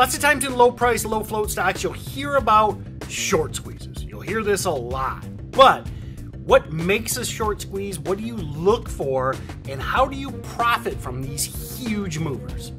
Lots of times in low price, low float stocks, you'll hear about short squeezes. You'll hear this a lot. But what makes a short squeeze? What do you look for? And how do you profit from these huge movers?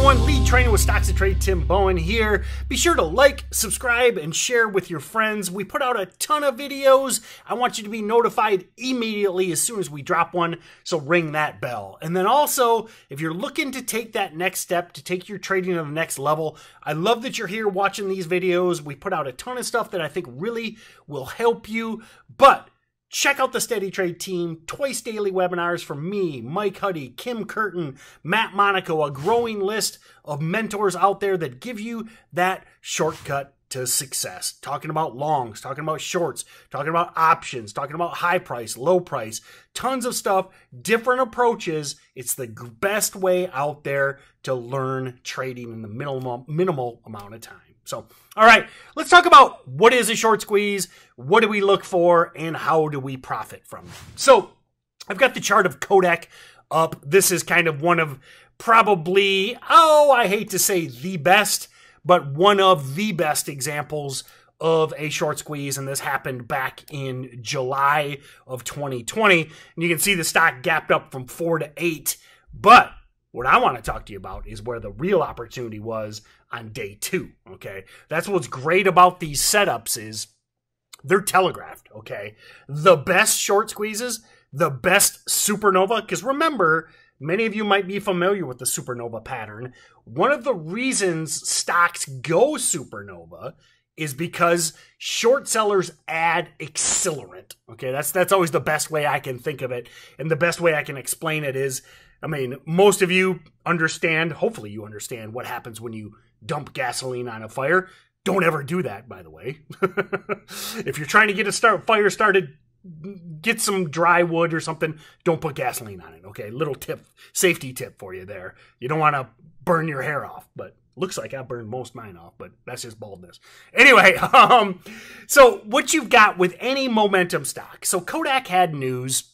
Everyone, lead trainer with StocksToTrade, Tim Bohen here. Be sure to like, subscribe, and share with your friends. We put out a ton of videos. I want you to be notified immediately as soon as we drop one, so ring that bell. And then also, if you're looking to take that next step, to take your trading to the next level, I love that you're here watching these videos. We put out a ton of stuff that I think really will help you, but Check out the Steady Trade team, twice daily webinars from me, Mike Huddy, Kim Curtin, Matt Monaco, a growing list of mentors out there that give you that shortcut to success. Talking about longs, talking about shorts, talking about options, talking about high price, low price, tons of stuff, different approaches. It's the best way out there to learn trading in the minimal, minimal amount of time. So, all right, let's talk about what is a short squeeze, what do we look for, and how do we profit from it. So, I've got the chart of Kodak up. This is kind of one of probably, oh, I hate to say the best, but one of the best examples of a short squeeze, and this happened back in July of 2020. And you can see the stock gapped up from four to eight, but what I want to talk to you about is where the real opportunity was on day two. Okay. That's what's great about these setups is they're telegraphed. Okay. The best short squeezes, the best supernova, because remember, many of you might be familiar with the supernova pattern. One of the reasons stocks go supernova is because short sellers add accelerant. Okay, that's that's always the best way I can think of it, and the best way I can explain it is I mean, most of you understand, hopefully, you understand what happens when you dump gasoline on a fire. Don't ever do that, by the way. if you're trying to get a start, fire started, get some dry wood or something. Don't put gasoline on it, okay? Little tip, safety tip for you there. You don't want to burn your hair off, but looks like I burned most mine off, but that's just baldness. Anyway, um, so what you've got with any momentum stock. So Kodak had news.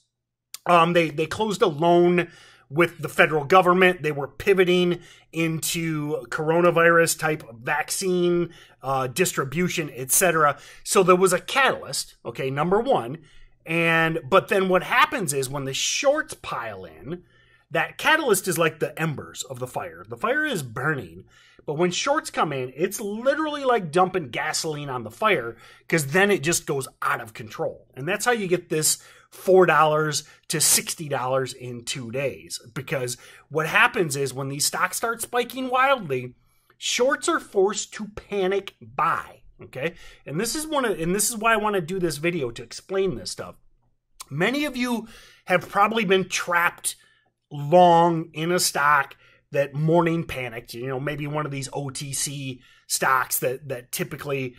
Um, they they closed a loan with the federal government. They were pivoting into coronavirus type vaccine uh, distribution, etc. So there was a catalyst. Okay, number one, and but then what happens is when the shorts pile in, that catalyst is like the embers of the fire. The fire is burning. But when shorts come in, it's literally like dumping gasoline on the fire because then it just goes out of control. And that's how you get this $4 to $60 in two days. Because what happens is when these stocks start spiking wildly, shorts are forced to panic buy. Okay. And this is one of, and this is why I want to do this video to explain this stuff. Many of you have probably been trapped long in a stock that morning panicked, you know, maybe one of these OTC stocks that that typically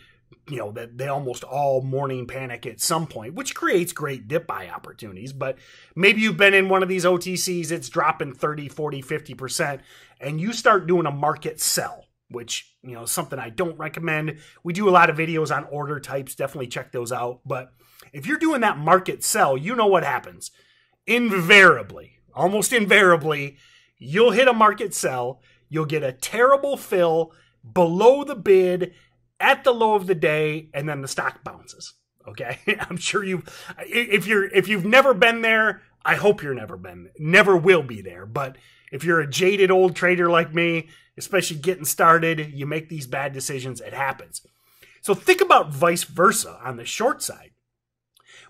you know that they almost all morning panic at some point which creates great dip buy opportunities. But maybe you've been in one of these otcs it's dropping 30 40 50% and you start doing a market sell which you know something i don't recommend. We do a lot of videos on order types definitely check those out. But if you're doing that market sell you know what happens. Invariably almost invariably you'll hit a market sell you'll get a terrible fill below the bid at the low of the day, and then the stock bounces. Okay, I'm sure you, if you're if you've never been there, I hope you're never been, never will be there. But if you're a jaded old trader like me, especially getting started, you make these bad decisions. It happens. So think about vice versa on the short side.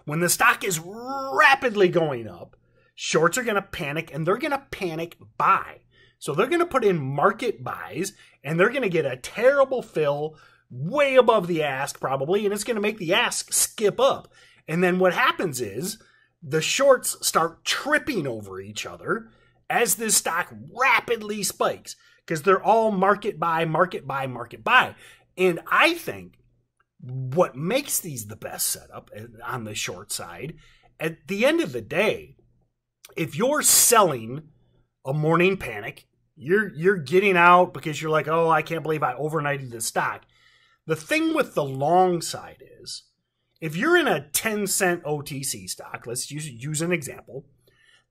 When the stock is rapidly going up, shorts are going to panic and they're going to panic buy. So they're going to put in market buys and they're going to get a terrible fill way above the ask probably, and it's going to make the ask skip up. And then what happens is the shorts start tripping over each other as this stock rapidly spikes because they're all market buy, market buy, market buy. And I think what makes these the best setup eh, on the short side, at the end of the day, if you're selling a morning panic, you're you're getting out because you're like, oh, I can't believe I overnighted the stock. The thing with the long side is if you're in a 10 cent OTC stock, let's use, use an example,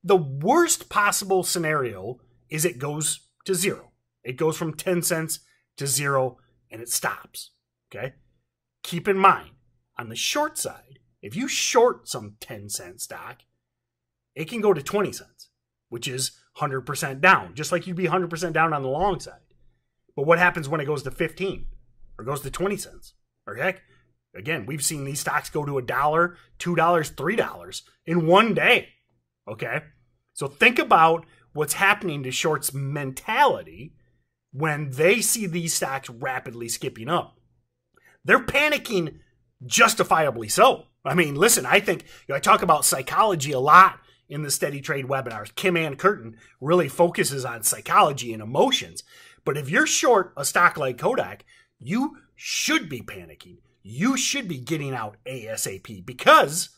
the worst possible scenario is it goes to zero. It goes from 10 cents to zero and it stops. Okay? Keep in mind, on the short side, if you short some 10 cent stock, it can go to 20 cents, which is 100% down, just like you'd be 100% down on the long side. But what happens when it goes to 15 or goes to 20 cents? Or heck, again, we've seen these stocks go to a dollar, $2, $3 in one day. Okay? So think about what's happening to shorts mentality when they see these stocks rapidly skipping up. They're panicking justifiably so. I mean, listen, I think you know, I talk about psychology a lot in the steady trade webinars. Kim Ann Curtin really focuses on psychology and emotions. But if you're short a stock like Kodak, you should be panicking. You should be getting out ASAP because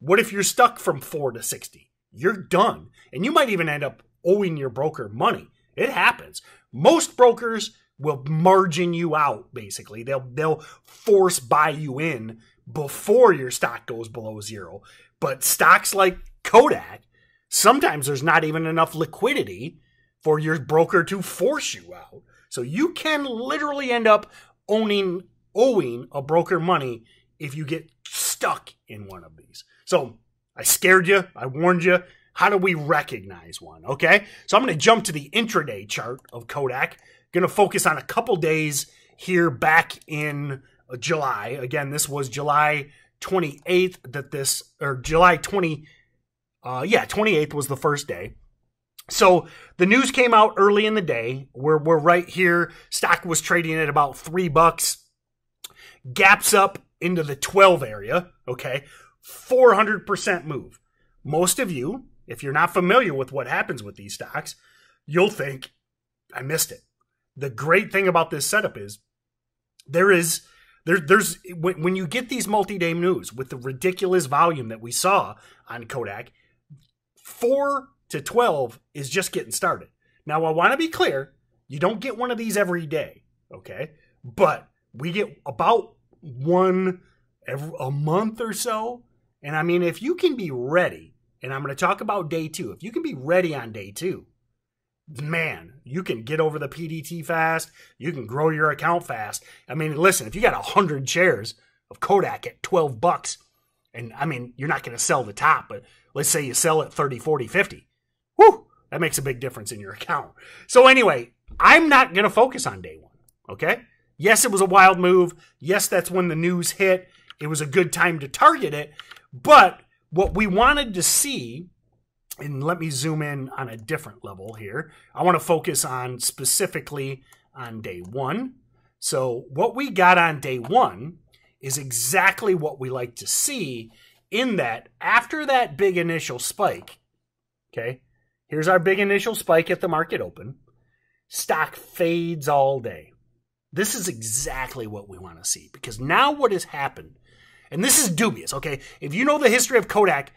what if you're stuck from 4 to 60? You're done. And you might even end up owing your broker money. It happens. Most brokers will margin you out basically. They'll they'll force buy you in before your stock goes below zero. But stocks like Kodak, sometimes there's not even enough liquidity for your broker to force you out. So you can literally end up owning owing a broker money if you get stuck in one of these. So I scared you, I warned you. How do we recognize one? Okay. So I'm going to jump to the intraday chart of Kodak. Going to focus on a couple days here back in uh, July. Again, this was July 28th that this, or July 20, uh, yeah, 28th was the first day. So the news came out early in the day. We're, we're right here. Stock was trading at about three bucks. Gaps up into the 12 area. Okay. 400% move. Most of you, if you're not familiar with what happens with these stocks, you'll think, I missed it. The great thing about this setup is there is there, there's when, when you get these multi-day news with the ridiculous volume that we saw on Kodak, four to 12 is just getting started. Now, I want to be clear, you don't get one of these every day, okay? But we get about one every a month or so. And I mean, if you can be ready, and I'm going to talk about day two, if you can be ready on day two, man, you can get over the PDT fast. You can grow your account fast. I mean, listen, if you got a hundred shares of Kodak at 12 bucks, and I mean, you're not going to sell the top, but let's say you sell at 30, 40, 50. Whew, that makes a big difference in your account. So anyway, I'm not going to focus on day one. Okay. Yes, it was a wild move. Yes, that's when the news hit. It was a good time to target it. But what we wanted to see and let me zoom in on a different level here. I want to focus on specifically on day one. So what we got on day one is exactly what we like to see in that after that big initial spike, okay, here's our big initial spike at the market open, stock fades all day. This is exactly what we want to see because now what has happened, and this is dubious, okay? If you know the history of Kodak,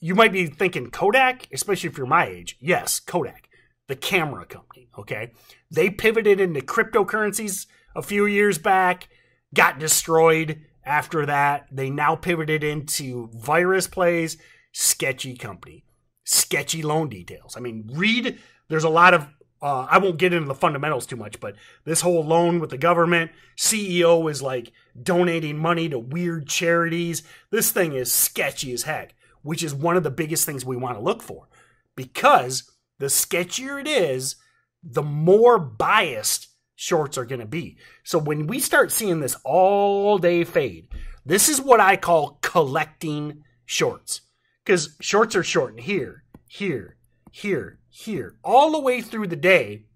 you might be thinking Kodak, especially if you're my age. Yes, Kodak, the camera company. Okay. They pivoted into cryptocurrencies a few years back, got destroyed after that. They now pivoted into virus plays, sketchy company, sketchy loan details. I mean, read, there's a lot of uh, I won't get into the fundamentals too much, but this whole loan with the government, CEO is like donating money to weird charities. This thing is sketchy as heck which is one of the biggest things we want to look for. Because the sketchier it is, the more biased shorts are going to be. So when we start seeing this all day fade, this is what I call collecting shorts. Because shorts are short here, here, here, here, all the way through the day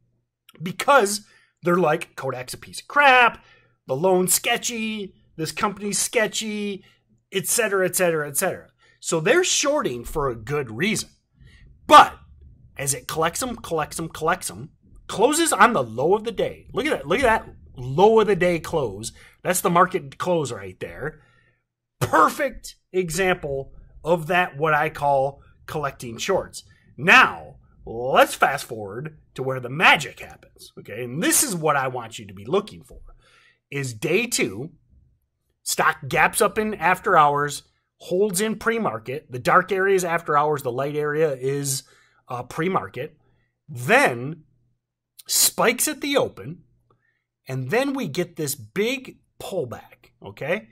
because they're like Kodak's a piece of crap, the loan's sketchy, this company's sketchy, etc., etc., etc. So they're shorting for a good reason. But as it collects them, collects them, collects them, closes on the low of the day. Look at that. Look at that low of the day close. That's the market close right there. Perfect example of that, what I call collecting shorts. Now, let's fast forward to where the magic happens. Okay. And this is what I want you to be looking for is day two. Stock gaps up in after hours, holds in pre market. The dark area is after hours, the light area is uh, pre market. Then spikes at the open. And then we get this big pullback. Okay.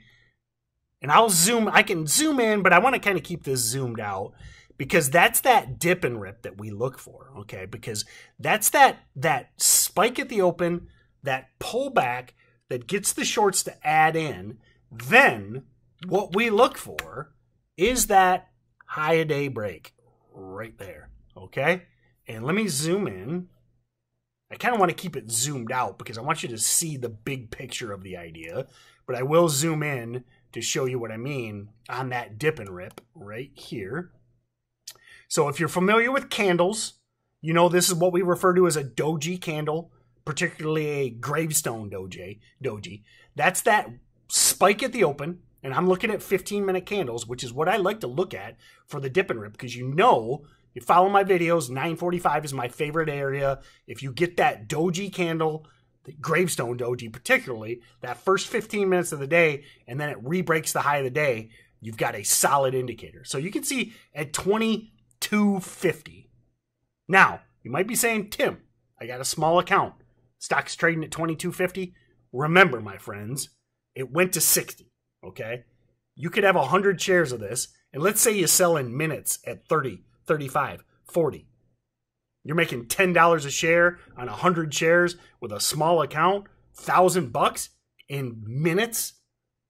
And I'll zoom, I can zoom in, but I want to kind of keep this zoomed out because that's that dip and rip that we look for. Okay. Because that's that, that spike at the open, that pullback that gets the shorts to add in. Then what we look for is that high a day break right there. Okay. And let me zoom in. I kind of want to keep it zoomed out because I want you to see the big picture of the idea, but I will zoom in to show you what I mean on that dip and rip right here. So if you're familiar with candles, you know this is what we refer to as a doji candle, particularly a gravestone doji. Doji. That's that spike at the open, and I'm looking at 15 minute candles, which is what I like to look at for the dip and rip because you know you follow my videos, 945 is my favorite area. If you get that doji candle the gravestone doji particularly that first 15 minutes of the day and then it re-breaks the high of the day you've got a solid indicator. So you can see at 2250 now you might be saying tim i got a small account. Stock's trading at 2250 remember my friends it went to 60 okay? You could have 100 shares of this and let's say you sell in minutes at 30 35 40 you're making $10 a share on 100 shares with a small account, 1000 bucks in minutes.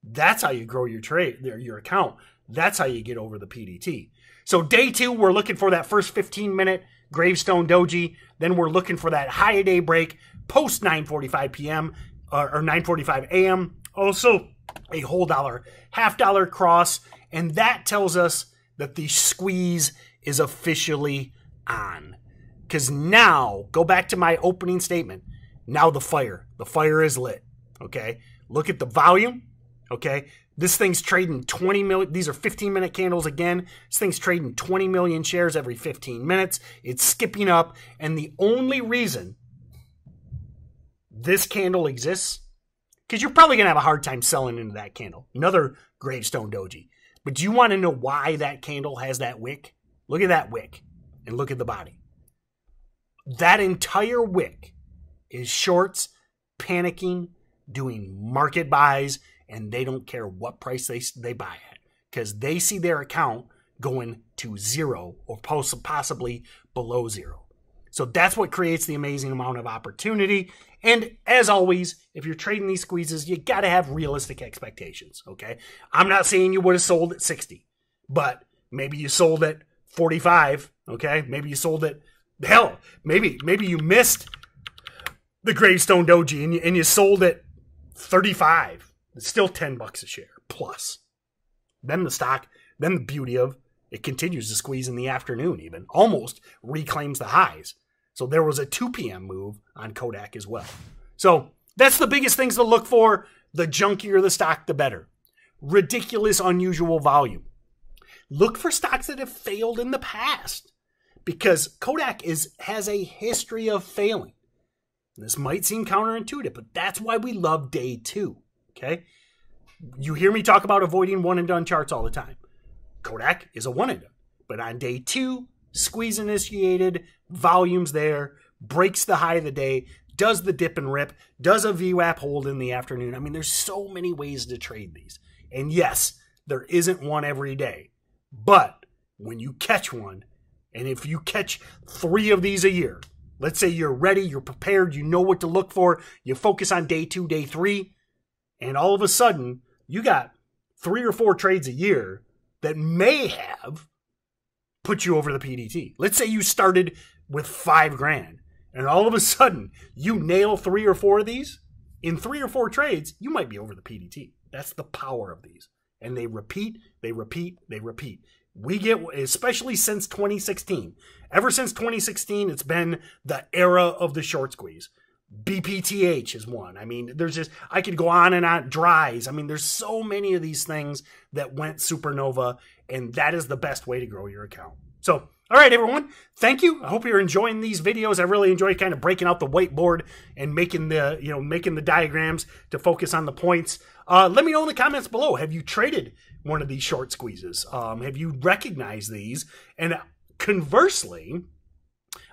That's how you grow your trade, your account. That's how you get over the PDT. So day 2 we're looking for that first 15 minute gravestone doji, then we're looking for that high day break post 9:45 p.m. or 9:45 a.m. Also a whole dollar, half dollar cross, and that tells us that the squeeze is officially on. Because now, go back to my opening statement. Now the fire. The fire is lit. Okay. Look at the volume. Okay. This thing's trading 20 million. These are 15 minute candles again. This thing's trading 20 million shares every 15 minutes. It's skipping up. And the only reason this candle exists, because you're probably going to have a hard time selling into that candle. Another gravestone doji. But do you want to know why that candle has that wick? Look at that wick and look at the body. That entire wick is shorts panicking, doing market buys, and they don't care what price they, they buy at because they see their account going to zero or possibly below zero. So that's what creates the amazing amount of opportunity. And as always, if you're trading these squeezes, you got to have realistic expectations. Okay. I'm not saying you would have sold at 60, but maybe you sold at 45. Okay. Maybe you sold at hell, maybe maybe you missed the gravestone doji and you, and you sold it 35. It's still 10 bucks a share plus. Then the stock, then the beauty of it continues to squeeze in the afternoon even, almost reclaims the highs. So there was a 2 p.m. move on Kodak as well. So that's the biggest things to look for. The junkier the stock, the better. Ridiculous, unusual volume. Look for stocks that have failed in the past because Kodak is has a history of failing. This might seem counterintuitive, but that's why we love day two. Okay. You hear me talk about avoiding one and done charts all the time. Kodak is a one and done. But on day two, squeeze initiated, volumes there, breaks the high of the day, does the dip and rip, does a VWAP hold in the afternoon. I mean, there's so many ways to trade these. And yes, there isn't one every day. But when you catch one, and if you catch three of these a year, let's say you're ready, you're prepared, you know what to look for, you focus on day two, day three, and all of a sudden you got three or four trades a year that may have put you over the PDT. Let's say you started with five grand, and all of a sudden you nail three or four of these. In three or four trades, you might be over the PDT. That's the power of these. And they repeat, they repeat, they repeat we get especially since 2016 ever since 2016 it's been the era of the short squeeze BPTH is one i mean there's just i could go on and on DRYS i mean there's so many of these things that went supernova and that is the best way to grow your account so all right, everyone. Thank you. I hope you're enjoying these videos. I really enjoy kind of breaking out the whiteboard and making the, you know, making the diagrams to focus on the points. Uh, let me know in the comments below. Have you traded one of these short squeezes? Um, have you recognized these? And conversely,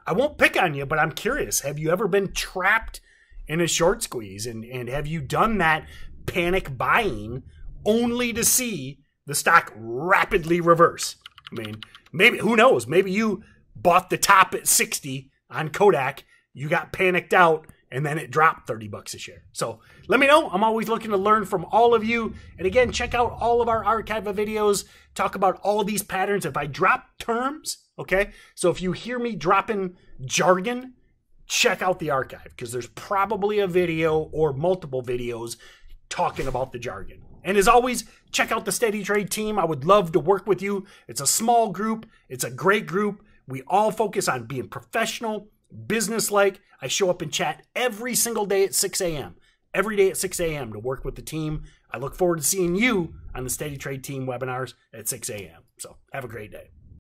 I won't pick on you, but I'm curious. Have you ever been trapped in a short squeeze? And, and have you done that panic buying only to see the stock rapidly reverse? I mean, maybe who knows? Maybe you bought the top at 60 on Kodak, you got panicked out, and then it dropped 30 bucks a share. So let me know. I'm always looking to learn from all of you. And again, check out all of our archive of videos, talk about all these patterns. If I drop terms, okay? So if you hear me dropping jargon, check out the archive because there's probably a video or multiple videos talking about the jargon. And as always, check out the Steady Trade team. I would love to work with you. It's a small group, it's a great group. We all focus on being professional, business like. I show up in chat every single day at 6 a.m. Every day at 6 a.m. to work with the team. I look forward to seeing you on the Steady Trade team webinars at 6 a.m. So have a great day.